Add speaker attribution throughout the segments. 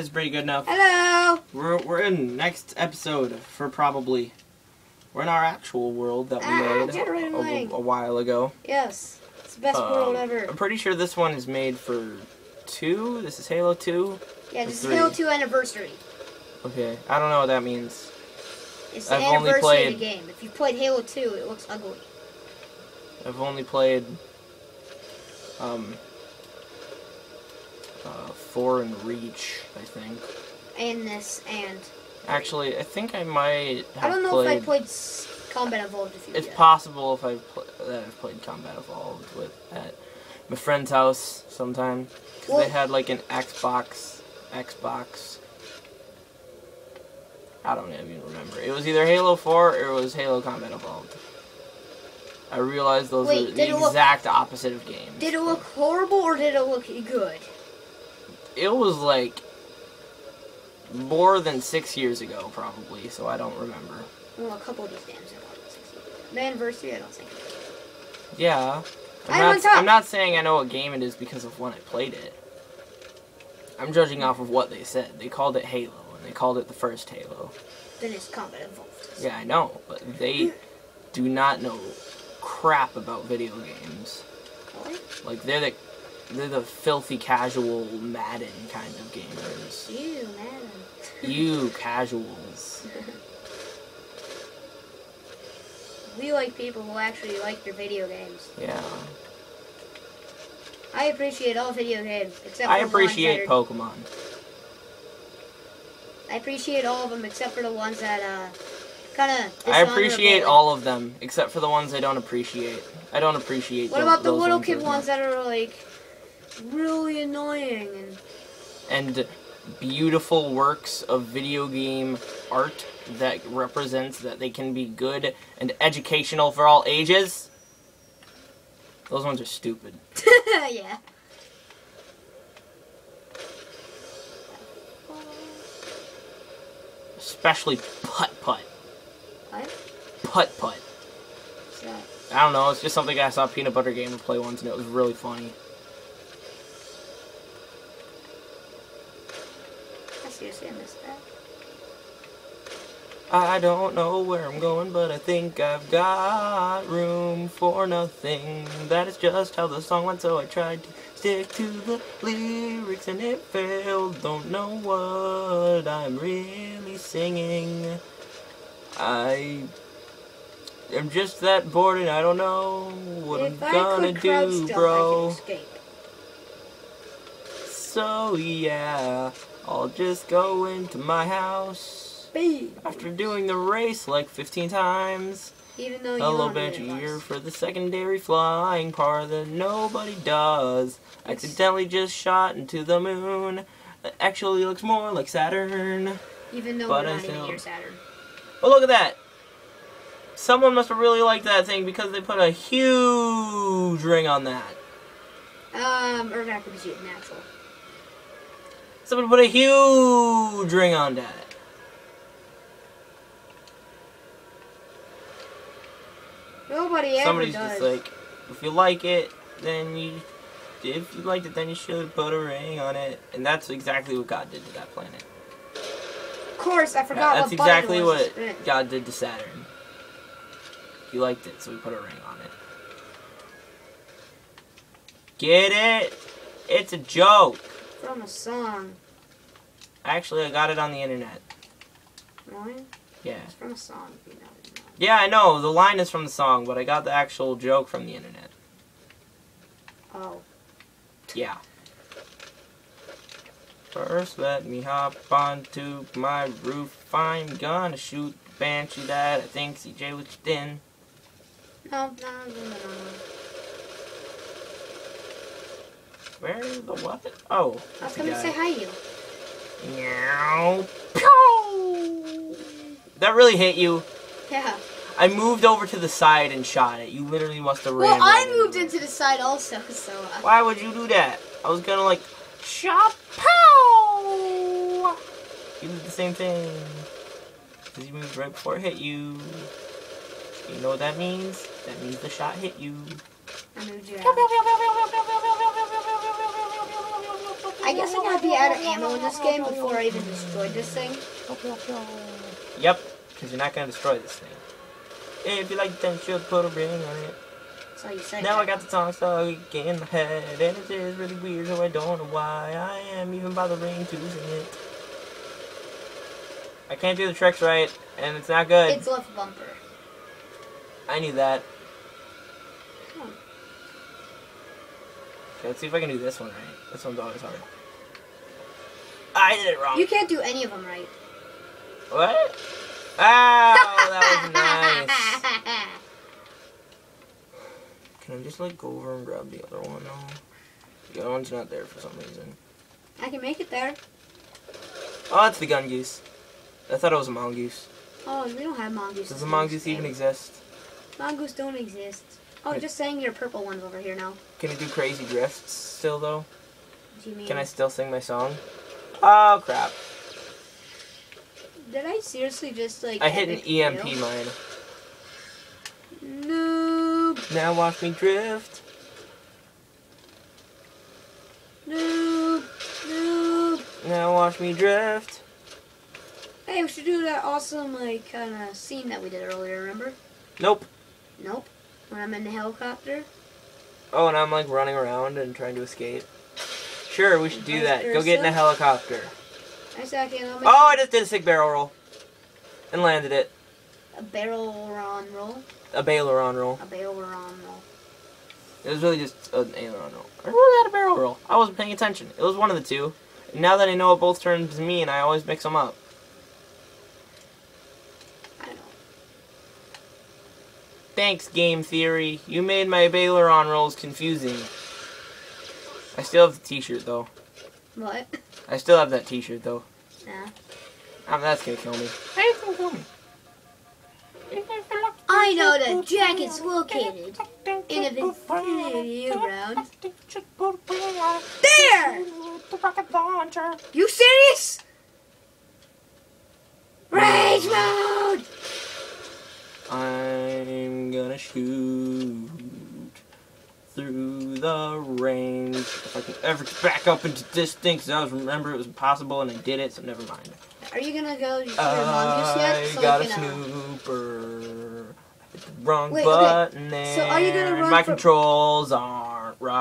Speaker 1: is pretty good enough.
Speaker 2: Hello.
Speaker 1: We're we're in next episode for probably. We're in our actual world that we
Speaker 2: Ah,
Speaker 1: made a, a while ago.
Speaker 2: Yes. It's the best
Speaker 1: Um,
Speaker 2: world ever.
Speaker 1: I'm pretty sure this one is made for two. This is Halo Two.
Speaker 2: Yeah, this is. Halo 2 anniversary.
Speaker 1: Okay, I don't know what that means.
Speaker 2: It's the
Speaker 1: I've only
Speaker 2: anniversary of
Speaker 1: played-
Speaker 2: the game. If you played Halo 2, it looks ugly.
Speaker 1: I've only played um uh, four and Reach, I think.
Speaker 2: And this, and
Speaker 1: Actually, I think I might have
Speaker 2: I don't know
Speaker 1: played.
Speaker 2: if I played Combat Evolved with you.
Speaker 1: It's
Speaker 2: yet.
Speaker 1: possible if I've pl- that I've played Combat Evolved with at my friend's house sometime. 'Cause
Speaker 2: Well-
Speaker 1: they had like an Xbox, Xbox. I don't even remember. It was either Halo 4 or it was Halo Combat Evolved. I realized those
Speaker 2: Wait,
Speaker 1: are the
Speaker 2: it look-
Speaker 1: exact opposite of games.
Speaker 2: Did it look horrible or did it look good?
Speaker 1: It was like more than six years ago, probably. So I don't remember.
Speaker 2: Well, a couple of these games are about 60. The anniversary, I don't think.
Speaker 1: Yeah. I'm not. I'm not saying I know what game it is because of when I played it. I'm judging off of what they said. They called it Halo, and they called it the first Halo.
Speaker 2: Then it's Combat Evolved.
Speaker 1: Yeah, I know, but they do not know crap about video games.
Speaker 2: Really?
Speaker 1: Like they're the they're the filthy casual Madden kind of gamers.
Speaker 2: Ew, man.
Speaker 1: You casuals.
Speaker 2: We like people who actually like their video games.
Speaker 1: Yeah.
Speaker 2: I appreciate all video games except for
Speaker 1: I
Speaker 2: the
Speaker 1: appreciate Pokemon.
Speaker 2: I appreciate all of them except for the ones that uh kind of.
Speaker 1: I appreciate all of them except for the ones I don't appreciate. I don't appreciate.
Speaker 2: What
Speaker 1: tho-
Speaker 2: about the little kid ones that are like really annoying and
Speaker 1: and beautiful works of video game art that represents that they can be good and educational for all ages. Those ones are stupid.
Speaker 2: yeah.
Speaker 1: Especially putt putt.
Speaker 2: What?
Speaker 1: Putt putt.
Speaker 2: What's that?
Speaker 1: I don't know, it's just something I saw Peanut Butter Gamer play once and it was really funny.
Speaker 2: I seriously I missed that.
Speaker 1: I don't know where I'm going, but I think I've got room for nothing. That is just how the song went, so I tried to stick to the lyrics and it failed. Don't know what I'm really singing. I am just that bored and I don't know what
Speaker 2: if
Speaker 1: I'm gonna do,
Speaker 2: jump,
Speaker 1: bro.
Speaker 2: I could escape.
Speaker 1: So yeah, I'll just go into my house.
Speaker 2: Speed.
Speaker 1: After doing the race like 15 times,
Speaker 2: Even though you
Speaker 1: hello
Speaker 2: don't
Speaker 1: bench for the secondary flying part that nobody does. Accidentally just shot into the moon. That actually looks more like Saturn.
Speaker 2: Even though
Speaker 1: but
Speaker 2: we're not even near Saturn.
Speaker 1: But look at that! Someone must have really liked that thing because they put a huge ring on that.
Speaker 2: Um, or you natural.
Speaker 1: Someone put a huge ring on that.
Speaker 2: Nobody ever
Speaker 1: Somebody's
Speaker 2: does.
Speaker 1: just like, if you like it, then you, if you liked it, then you should put a ring on it. And that's exactly what God did to that planet.
Speaker 2: of course, I
Speaker 1: Yeah,
Speaker 2: forgot
Speaker 1: that's
Speaker 2: what
Speaker 1: exactly what. God did to Saturn. He liked it, so he put a ring on it. Get it? It's a joke.
Speaker 2: From a song.
Speaker 1: Actually, I got it on the internet.
Speaker 2: Really?
Speaker 1: Yeah.
Speaker 2: It's from a song. if you know.
Speaker 1: Yeah, I know. The line is from the song, but I got the actual joke from the internet.
Speaker 2: Oh.
Speaker 1: Yeah. First, let me hop onto my roof. I'm gonna shoot the banshee that I think CJ was in.
Speaker 2: No, no, no, no, no.
Speaker 1: Where the what? Oh,
Speaker 2: I was gonna
Speaker 1: guy.
Speaker 2: say hi to you.
Speaker 1: Meow. Pew! That really hit you.
Speaker 2: Yeah.
Speaker 1: I moved over to the side and shot it. You literally must have ran.
Speaker 2: Well,
Speaker 1: right
Speaker 2: I
Speaker 1: moved
Speaker 2: into the side also, so. Uh...
Speaker 1: Why would you do that? I was gonna like, Shot pow. You did the same thing. Cause you moved right before it hit you. You know what that means? That means the shot hit you.
Speaker 2: I moved you. I guess I gotta be out of ammo in this game before I even destroy this thing.
Speaker 1: Yep, because you're not gonna destroy this thing. If you like then should put a ring on it.
Speaker 2: That's all you say.
Speaker 1: Now I got the song stuck in my head, and it is really weird, so I don't know why I am even bothering to sing it. I can't do the tricks right, and it's not good.
Speaker 2: It's left bumper.
Speaker 1: I knew that.
Speaker 2: Come on.
Speaker 1: Okay, let's see if I can do this one right. This one's always hard. I did it wrong.
Speaker 2: You can't do any of them right.
Speaker 1: What? Oh, that was nice. Can I just like go over and grab the other one now? The other one's not there for some reason.
Speaker 2: I can make it there.
Speaker 1: Oh, it's the gungoose. I thought it was a mongoose.
Speaker 2: Oh, we don't have mongooses.
Speaker 1: Does a
Speaker 2: in
Speaker 1: mongoose even exist?
Speaker 2: Mongoose don't exist. Oh, just saying your purple one's over here now.
Speaker 1: Can it do crazy drifts still though?
Speaker 2: What do you mean?
Speaker 1: Can I still sing my song? Oh crap!
Speaker 2: Did I seriously just like?
Speaker 1: I hit an EMP
Speaker 2: fail?
Speaker 1: mine.
Speaker 2: Noob,
Speaker 1: Now watch me drift.
Speaker 2: noob, noob.
Speaker 1: Now watch me drift.
Speaker 2: Hey, we should do that awesome like kind of scene that we did earlier. Remember?
Speaker 1: Nope.
Speaker 2: Nope. When I'm in the helicopter.
Speaker 1: Oh, and I'm like running around and trying to escape. Sure, we should do that. Go get in a helicopter.
Speaker 2: I second. I'll make
Speaker 1: Oh, I just did a sick barrel roll. And landed it.
Speaker 2: a barrel on roll.
Speaker 1: A Baileron roll.
Speaker 2: A barrel on roll.
Speaker 1: It was really just an aileron roll. I really had a barrel roll. I wasn't paying attention. It was one of the two. And now that I know what both terms mean, I always mix them up.
Speaker 2: I don't know.
Speaker 1: Thanks, game theory. You made my Baileron rolls confusing. I still have the t-shirt, though.
Speaker 2: What?
Speaker 1: I still have that t-shirt, though.
Speaker 2: Nah.
Speaker 1: Um, that's gonna kill me. Hey, it's gonna kill me.
Speaker 2: I know the jacket's located in a vicinity around. There! You serious? Rage mode!
Speaker 1: I'm gonna shoot through the range. If I can ever get back up into this thing, because I was remember it was impossible and I did it, so never mind.
Speaker 2: Are you gonna go to your mongoose yet?
Speaker 1: I
Speaker 2: So
Speaker 1: got a
Speaker 2: uh,
Speaker 1: snooper. I hit the wrong
Speaker 2: Wait, okay.
Speaker 1: button there.
Speaker 2: So are you gonna run
Speaker 1: My controls aren't right.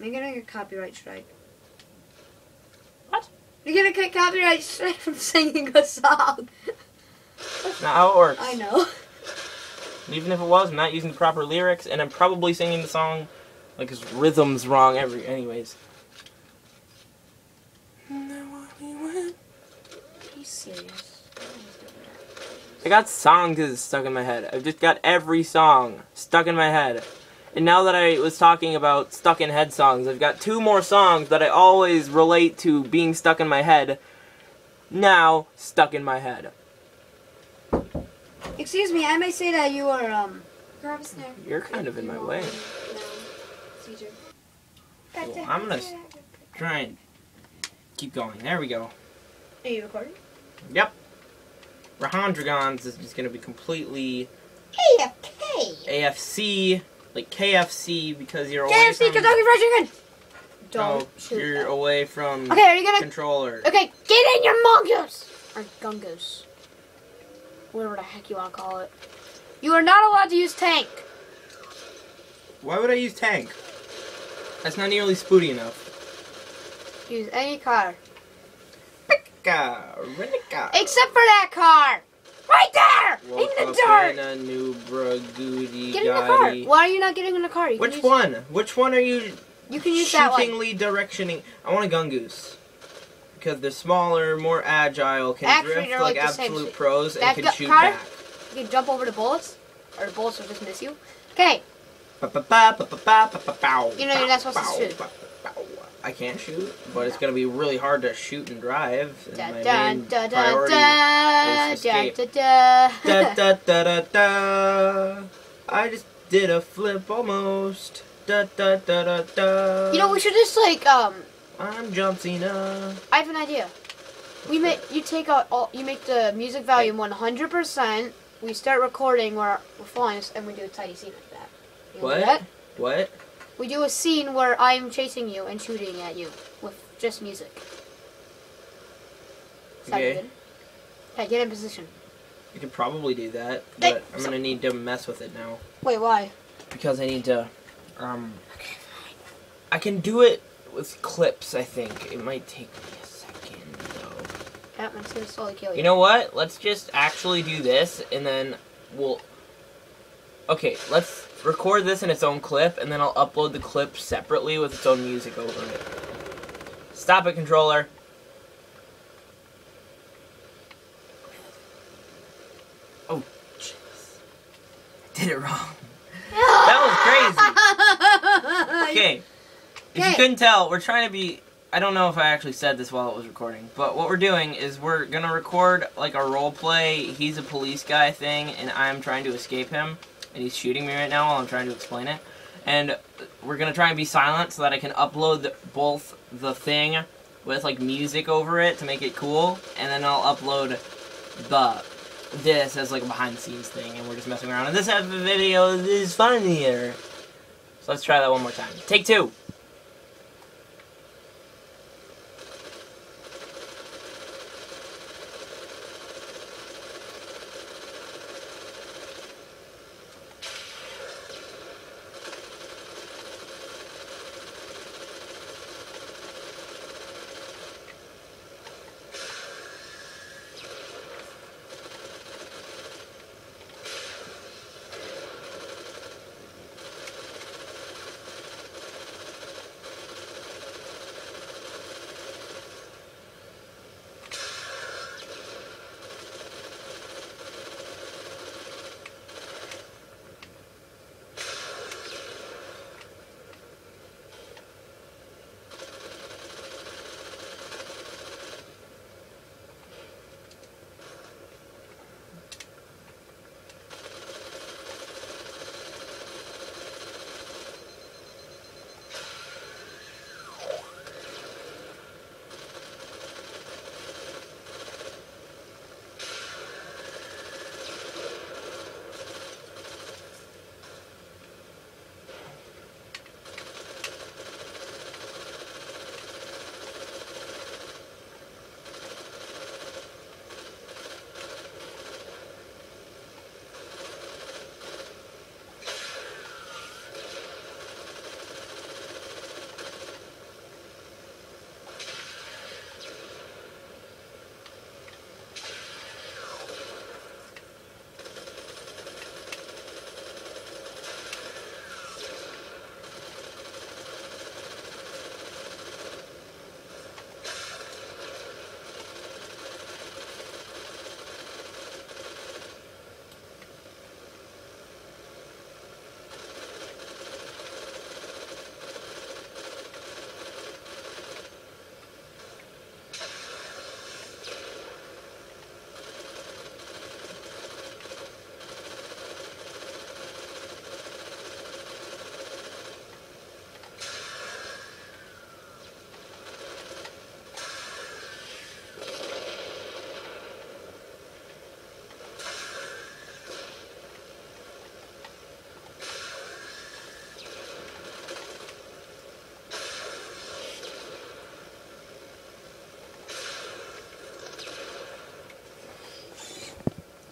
Speaker 2: You're gonna get copyright strike.
Speaker 1: What?
Speaker 2: You're gonna get copyright strike from singing a song.
Speaker 1: That's not how it works.
Speaker 2: I know.
Speaker 1: Even if it was, I'm not using the proper lyrics, and I'm probably singing the song like his rhythm's wrong every anyways.
Speaker 2: Are you serious?
Speaker 1: I got songs stuck in my head. I've just got every song stuck in my head. And now that I was talking about stuck in head songs, I've got two more songs that I always relate to being stuck in my head. Now stuck in my head.
Speaker 2: Excuse me, I may say that you are um.
Speaker 3: Grab a snare.
Speaker 1: You're kind of in my way.
Speaker 3: No. Caesar.
Speaker 1: Well, I'm gonna try and keep going. There we go.
Speaker 2: Are you recording?
Speaker 1: Yep. RohanDragons is just gonna be completely
Speaker 2: AFK.
Speaker 1: AFC, like KFC, because you're away from.
Speaker 2: KFC
Speaker 1: from.
Speaker 2: Kentucky Fried Chicken.
Speaker 1: Oh,
Speaker 2: Don't shoot
Speaker 1: you're
Speaker 2: that.
Speaker 1: away from
Speaker 2: Okay, are you gonna?
Speaker 1: controller.
Speaker 2: Okay, get in your mongoose or gungoose, whatever the heck you want to call it. You are not allowed to use tank.
Speaker 1: Why would I use tank? That's not nearly spooty enough.
Speaker 2: Use any car
Speaker 1: Ka, Renica.
Speaker 2: except for that car, right there
Speaker 1: Woke
Speaker 2: in the dirt.
Speaker 1: in a new Bragooty
Speaker 2: Get in the car. Why are you not getting in the car? You
Speaker 1: Which one? Which one are you
Speaker 2: You can use that one.
Speaker 1: shootingly directioning? I want a gungoose. Because they're smaller, more agile, can
Speaker 2: Actually,
Speaker 1: drift like,
Speaker 2: like
Speaker 1: absolute pros, and can shoot
Speaker 2: car?
Speaker 1: back.
Speaker 2: You can jump over the bullets, or the bullets will just miss you. Okay, You know, you're not supposed to shoot.
Speaker 1: I can't shoot, but it's gonna be really hard to shoot and drive. and
Speaker 2: da
Speaker 1: my
Speaker 2: da
Speaker 1: main
Speaker 2: da da
Speaker 1: priority is escape.
Speaker 2: da da.
Speaker 1: da da da da da. I just did a flip almost. Da da da da da.
Speaker 2: You know, we should just like um.
Speaker 1: I'm John Cena.
Speaker 2: I have an idea. We make you take out all you make the music volume 100 percent. We start recording where we're flying, and we do a tidy scene like that. You
Speaker 1: What?
Speaker 2: that?
Speaker 1: What?
Speaker 2: We do a scene where I'm chasing you and shooting at you with just music. That
Speaker 1: Okay.
Speaker 2: good? Okay, get in position.
Speaker 1: You could probably do that,
Speaker 2: Hey,
Speaker 1: but I'm
Speaker 2: so-
Speaker 1: gonna need to mess with it now
Speaker 2: Wait, why?
Speaker 1: because I need to. Um, I can do it with clips. I think it might take me a second though.
Speaker 2: That one's gonna slowly kill you.
Speaker 1: You know what? Let's just actually do this, and then we'll. Okay, let's record this in its own clip, and then I'll upload the clip separately with its own music over it. Stop it, controller. Oh, jeez. I did it wrong. That was crazy. Okay. If you couldn't tell, we're trying to be. I don't know if I actually said this while it was recording, but what we're doing is we're gonna record like a role play. He's a police guy thing, and I'm trying to escape him, and he's shooting me right now while I'm trying to explain it. And we're gonna try and be silent so that I can upload the, both the thing with like music over it to make it cool, and then I'll upload the this as like a behind the scenes thing, and we're just messing around. And this of the video is funnier. So let's try that one more time. Take two.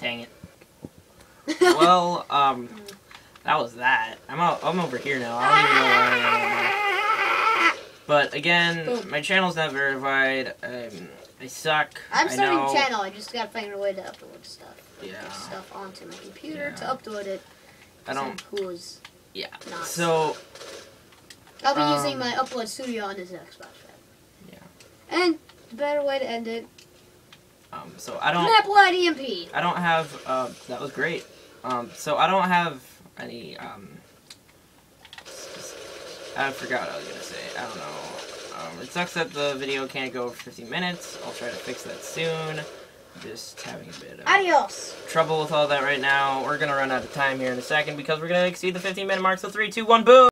Speaker 1: Dang it. well, um, that was that. I'm out, I'm over here now. I don't even know where I am anymore. But again,
Speaker 2: Boom.
Speaker 1: my channel's not verified. Um, I suck.
Speaker 2: I'm starting a channel. I just gotta find a way to upload stuff.
Speaker 1: Yeah.
Speaker 2: Get stuff onto my computer
Speaker 1: Yeah.
Speaker 2: to upload it.
Speaker 1: I don't.
Speaker 2: Who is
Speaker 1: Yeah.
Speaker 2: not?
Speaker 1: So
Speaker 2: I'll be
Speaker 1: um,
Speaker 2: using my upload studio on this Xbox. Right?
Speaker 1: Yeah.
Speaker 2: And the better way to end it.
Speaker 1: Um, so I don't.
Speaker 2: Snap light EMP.
Speaker 1: I don't have. Uh, that was great. Um, so I don't have any. Um, I forgot what I was gonna say. I don't know. Um, it sucks that the video can't go over 15 minutes. I'll try to fix that soon. Just having a bit of
Speaker 2: Adios.
Speaker 1: trouble with all that right now. We're gonna run out of time here in a second because we're gonna exceed the 15 minute mark. So three, two, one, boom.